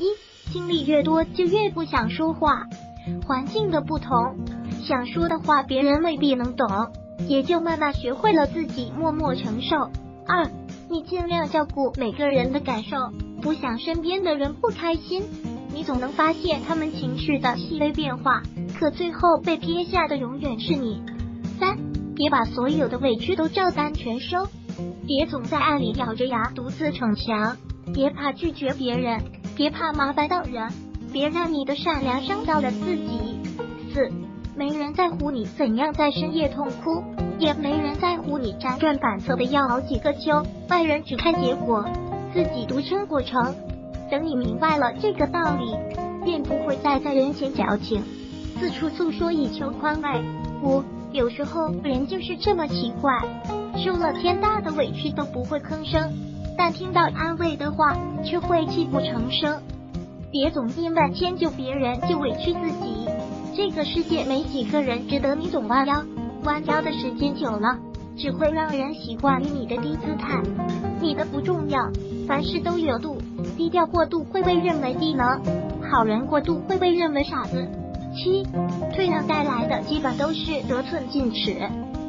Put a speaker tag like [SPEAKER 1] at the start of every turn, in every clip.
[SPEAKER 1] 一，经历越多就越不想说话，环境的不同，想说的话别人未必能懂，也就慢慢学会了自己默默承受。二，你尽量照顾每个人的感受，不想身边的人不开心，你总能发现他们情绪的细微变化，可最后被撇下的永远是你。三，别把所有的委屈都照单全收，别总在暗里咬着牙独自逞强，别怕拒绝别人，别怕麻烦到人，别让你的善良伤到了自己。四，没人在乎你怎样在深夜痛哭，也没人在乎你辗转反侧的要熬几个秋，外人只看结果，自己独撑过程。等你明白了这个道理，便不会再在人前矫情，四处诉说以求宽慰。五。有时候人就是这么奇怪，受了天大的委屈都不会吭声，但听到安慰的话却会泣不成声。别总因为迁就别人就委屈自己，这个世界没几个人值得你总弯腰，弯腰的时间久了，只会让人习惯于你的低姿态。你的不重要，凡事都有度，低调过度会被认为低能，好人过度会被认为傻子。七，退让带来的基本都是得寸进尺，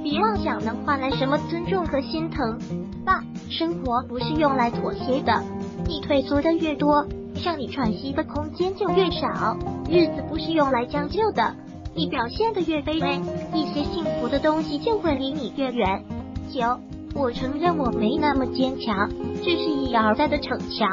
[SPEAKER 1] 别妄想能换来什么尊重和心疼。八，生活不是用来妥协的，你退缩的越多，让你喘息的空间就越少。日子不是用来将就的，你表现的越卑微，一些幸福的东西就会离你越远。九，我承认我没那么坚强，这是一而再的逞强。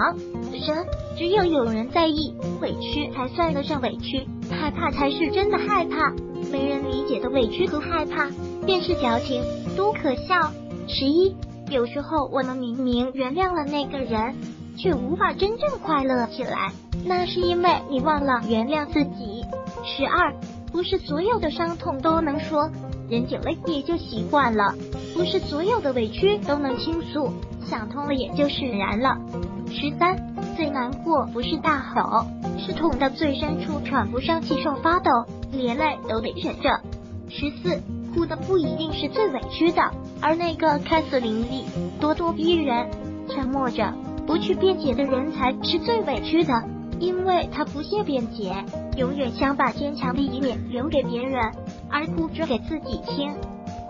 [SPEAKER 1] 十，只有有人在意，委屈才算得上委屈。害怕才是真的害怕，没人理解的委屈和害怕，便是矫情，多可笑。十一，有时候我们明明原谅了那个人，却无法真正快乐起来，那是因为你忘了原谅自己。十二，不是所有的伤痛都能说，人久了也就习惯了；不是所有的委屈都能倾诉，想通了也就释然了。十三，最难过不是大吼。是痛到最深处，喘不上气，手发抖，连泪都得忍着。十四，哭的不一定是最委屈的，而那个看似凌厉、咄咄逼人、沉默着不去辩解的人才是最委屈的，因为他不屑辩解，永远想把坚强的一面留给别人，而哭只给自己听。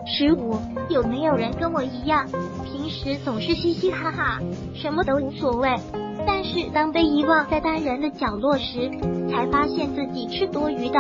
[SPEAKER 1] 十五，有没有人跟我一样，平时总是嘻嘻哈哈，什么都无所谓？但是当被遗忘在单人的角落时，才发现自己是多余的。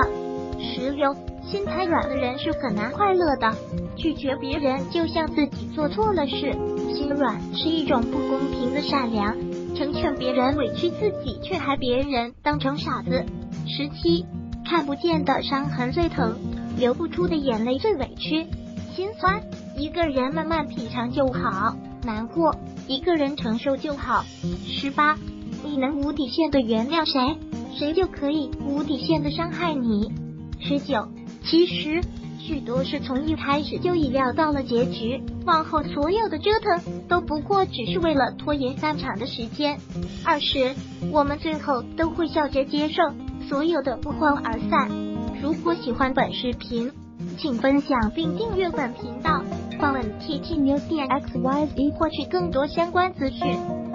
[SPEAKER 1] 十六，心太软的人是很难快乐的。拒绝别人就像自己做错了事，心软是一种不公平的善良。成全别人委屈自己，却还别人当成傻子。十七，看不见的伤痕最疼，流不出的眼泪最委屈。心酸，一个人慢慢品尝就好。难过。一个人承受就好。十八，你能无底线的原谅谁，谁就可以无底线的伤害你。十九，其实许多事从一开始就已料到了结局，往后所有的折腾都不过只是为了拖延散场的时间。二十，我们最后都会笑着接受所有的不欢而散。如果喜欢本视频，请分享并订阅本频道。访问 tt news 点 xyz 获取更多相关资讯。